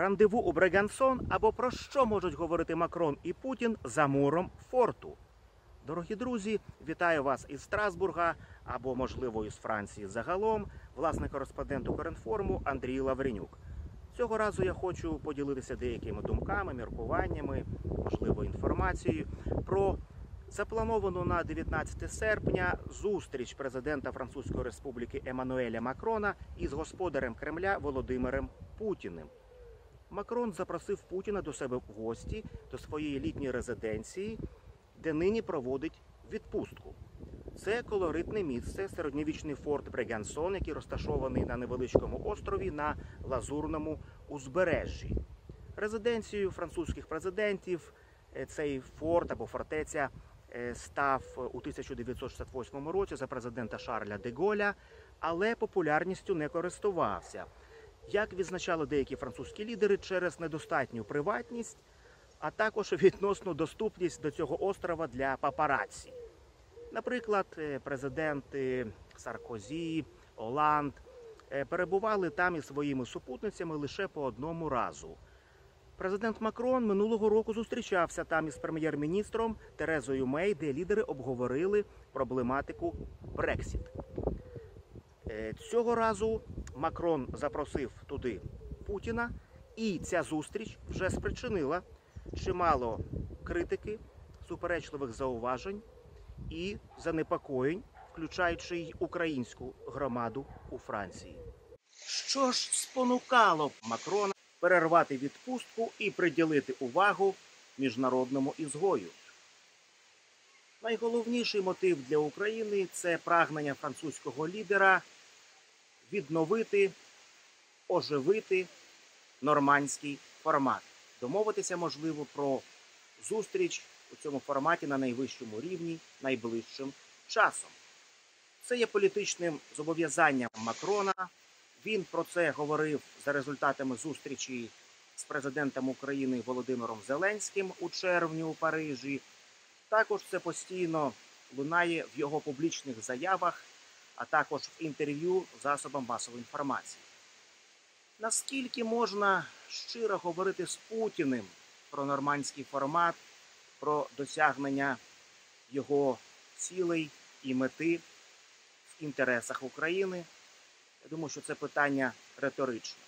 рандеву у Брегансон або про що можуть говорити Макрон і Путін за муром форту. Дорогі друзі, вітаю вас із Страсбурга або, можливо, із Франції загалом, власне кореспондент Укрінформу Андрій Лавренюк. Цього разу я хочу поділитися деякими думками, міркуваннями, можливо, інформацією про заплановану на 19 серпня зустріч президента Французької Республіки Еммануеля Макрона із господарем Кремля Володимиром Путіним. Макрон запросив Путіна до себе в гості до своєї літньої резиденції, де нині проводить відпустку. Це колоритне місце, середньовічний форт Брегансон, який розташований на невеличкому острові на Лазурному узбережжі. Резиденцією французьких президентів е, цей форт або фортеця е, став у 1968 році за президента Шарля де Голля, але популярністю не користувався. Як відзначали деякі французькі лідери через недостатню приватність, а також відносну доступність до цього острова для папараці. Наприклад, е, президенти Саркозі, Оланд е, перебували там із своїми супутницями лише по одному разу. Президент Макрон минулого року зустрічався там із прем'єр-міністром Терезою Мей, де лідери обговорили проблематику Брексіт. Е, Цього разу Макрон запросив туди Путіна, і ця зустріч вже спричинила чимало критики, суперечливих зауважень і занепокоєнь, включаючи й українську громаду у Франції. Що ж спонукало Макрона перервати відпустку і приділити увагу міжнародному ізгою? Найголовніший мотив для України це прагнення французького лідера відновити, оживити нормандський формат. Домовитися можливо про зустріч у цьому форматі на найвищому рівні найближчим часом. Це є політичним зобов'язанням Макрона. Він про це говорив за результатами зустрічі з президентом України Володимиром Зеленським у червні у Парижі. Також це постійно лунає в його публічних заявах, а також в інтерв'ю засобам масової інформації. Наскільки можна щиро говорити з Путіним про нормандський формат, про досягнення його цілей і мети в інтересах України? Я думаю, що це питання риторичне.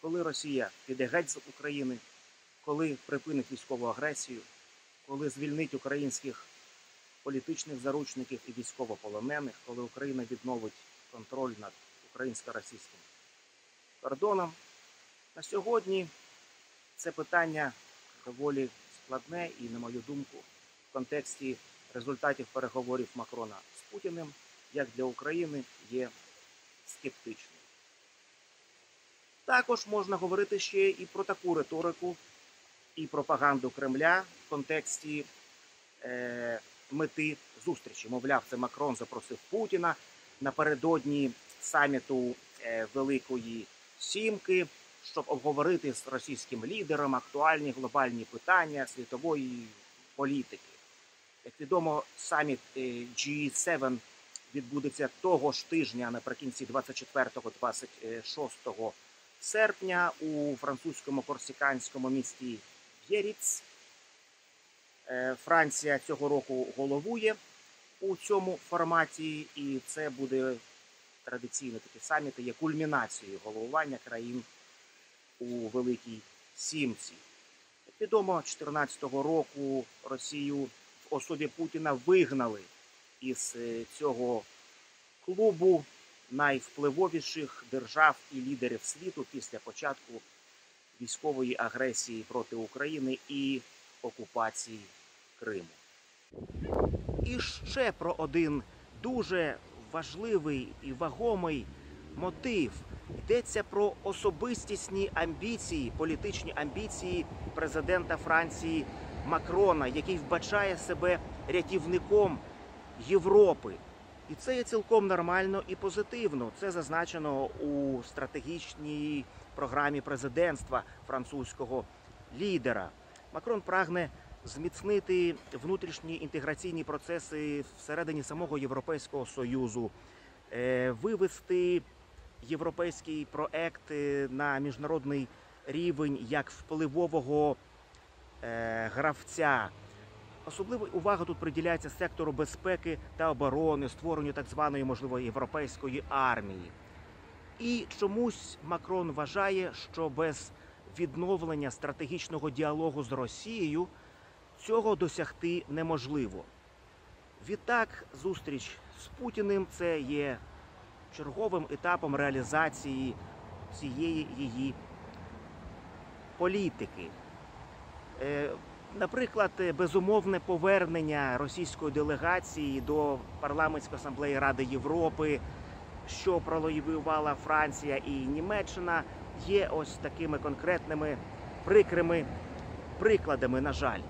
Коли Росія піде геть з України, коли припинить військову агресію, коли звільнить українських політичних заручників і військовополонених, коли Україна відновить контроль над українсько-російським кордоном, на сьогодні це питання доволі складне і, на мою думку, в контексті результатів переговорів Макрона з Путіним, як для України, є скептичним. Також можна говорити ще і про таку риторику і пропаганду Кремля в контексті е, мети зустрічі. Мовляв, це Макрон запросив Путіна напередодні саміту е, Великої Сімки, щоб обговорити з російським лідером актуальні глобальні питання світової політики. Як відомо, саміт е, G7 відбудеться того ж тижня наприкінці 24-26 серпня у французькому корсиканському місті Єріц. Е, Франція цього року головує у цьому форматі, і це буде традиційно такі саміти, є кульмінацією головування країн у Великій Сімці. Відомо, 2014 року Росію в особі Путіна вигнали із е, цього клубу найвпливовіших держав і лідерів світу після початку військової агресії проти України і окупації Криму. І ще про один дуже важливий і вагомий мотив. Йдеться про особистісні амбіції, політичні амбіції президента Франції Макрона, який вбачає себе рятівником Європи. І це є цілком нормально і позитивно. Це зазначено у стратегічній програмі президентства французького лідера. Макрон прагне зміцнити внутрішні інтеграційні процеси всередині самого Європейського союзу, е, вивести європейський проект е, на міжнародний рівень як впливового е, гравця. Особлива увага тут приділяється сектору безпеки та оборони, створенню так званої, можливо, європейської армії. І чомусь Макрон вважає, що без відновлення стратегічного діалогу з Росією цього досягти неможливо. Відтак, зустріч з Путіним це є черговим етапом реалізації цієї її політики. Е, Наприклад, безумовне повернення російської делегації до парламентської асамблеї Ради Європи, що пролобіювала Франція і Німеччина, є ось такими конкретними прикрими прикладами, на жаль.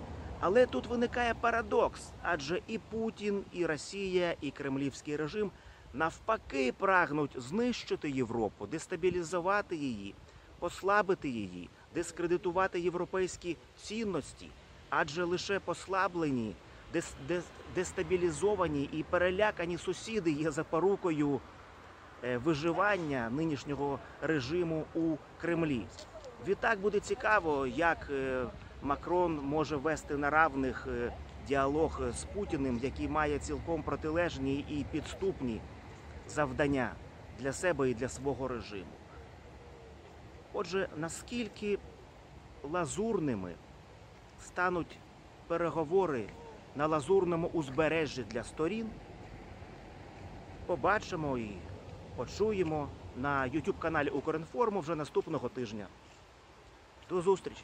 Але тут виникає парадокс, адже і Путін, і Росія, і кремлівський режим навпаки прагнуть знищити Європу, дестабілізувати її, послабити її, дискредитувати європейські цінності, адже лише послаблені, дес- дес- дестабілізовані і перелякані сусіди є запорукою е, виживання нинішнього режиму у Кремлі. Відтак буде цікаво, як е, Макрон може вести на равних е, діалог з Путіним, який має цілком протилежні і підступні завдання для себе і для свого режиму. Отже, наскільки лазурними стануть переговори на лазурному узбережжі для сторін, побачимо і почуємо на YouTube каналі Укрінформу вже наступного тижня. До зустрічі!